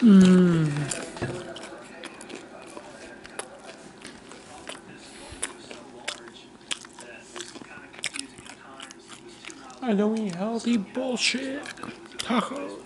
Mm. I don't eat healthy bullshit. Tacos.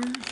card.